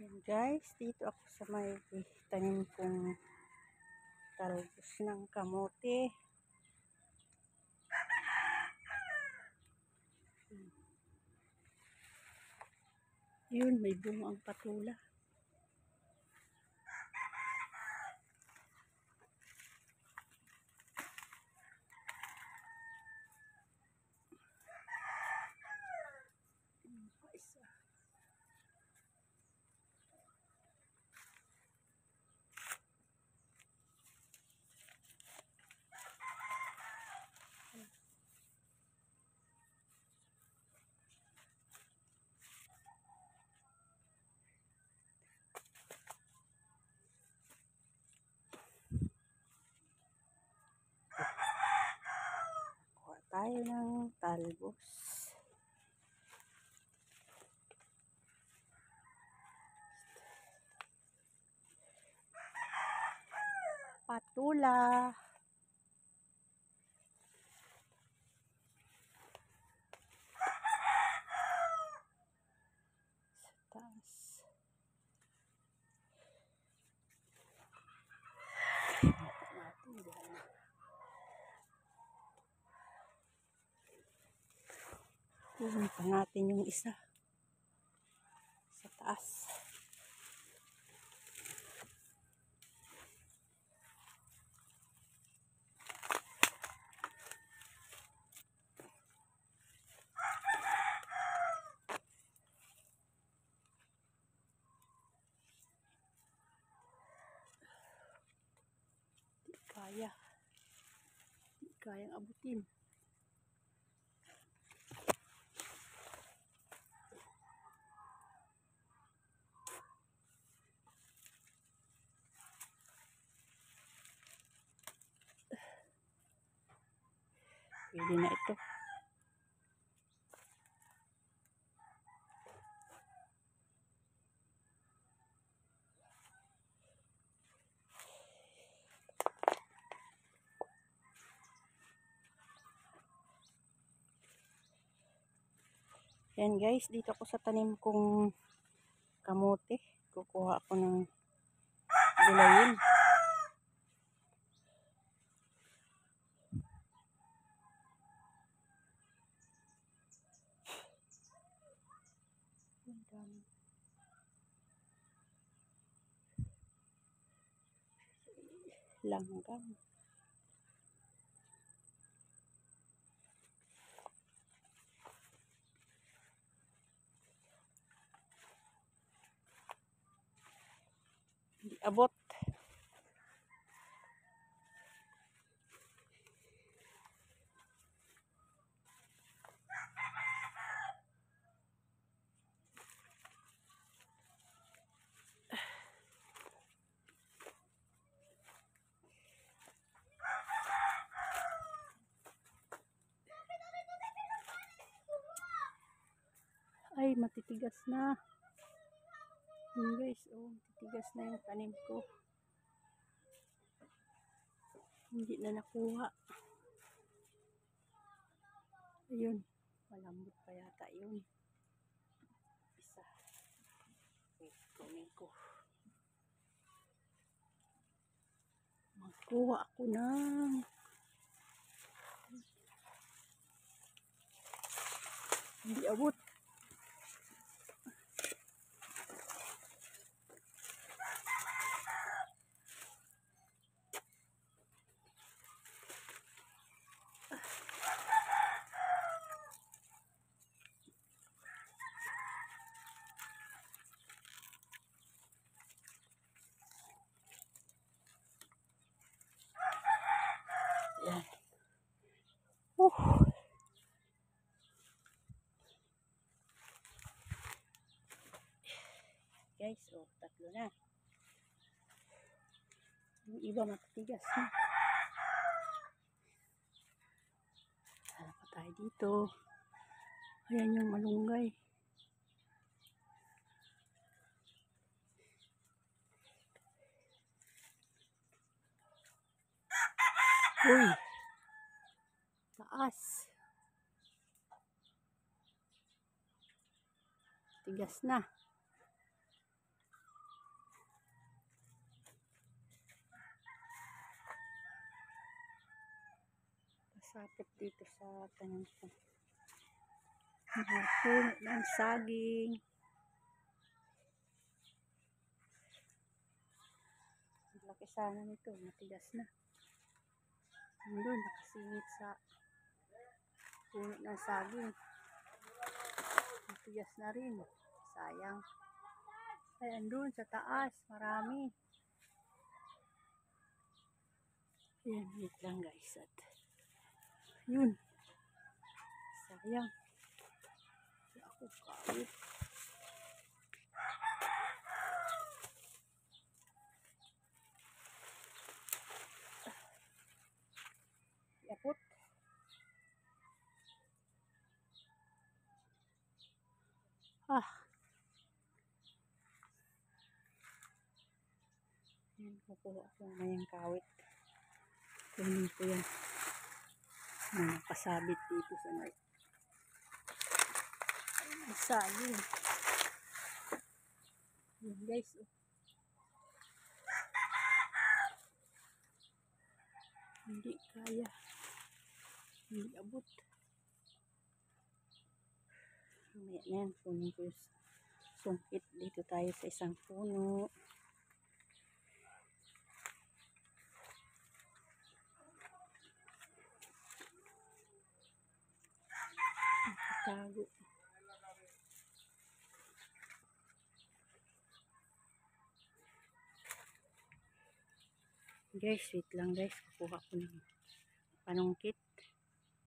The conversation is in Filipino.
Yan guys, dito ako sa may tanim kong talbos ng kamote. Yun, may bunga ang patula. Tayo ng talbos. Patula. Sa taas. Natin dyan. Kunin pa natin yung isa. Sa taas. Di kaya. Di kayang abutin. Pwede na ito. Yan guys, dito ako sa tanim kong kamote. Kukuha ako ng gulayin. Langgam. Abot. Ay, matitigas na. Yun guys, oh, matitigas na yung tanim ko. Hindi na nakuha. Ayun, malambot pa yata yun. Isa. Wait, kunin ko. Magkuha ako ng hindi abot. Yan. Uh. Guys, oh, tatlo na. Yung iba matitigas. Hanap pa tayo dito. Ayan yung malunggay. Uy. Taas. Tigas na. Sakit dito sa tanim ko. Mga puno ng saging. Ang laki sana nito, matigas na. Nandun, nakasingit sa puno ng saging. Matigas na rin. Sayang. Ay, andun sa taas, marami. Yan, wait lang guys. At, yun. Sayang. Wala ako kawit. Yapot. Ah. Yan, kukuha ko ngayong kawit. Kunin ko yan. Na nakasabit dito sa Ay, saging. Yan guys. Oh. Hindi kaya. Hindi abot. Mamaya na yan. Kunin ko yung sungkit. Dito tayo sa isang puno. Tago. Guys, wait lang guys. Kukuha ko ng panungkit.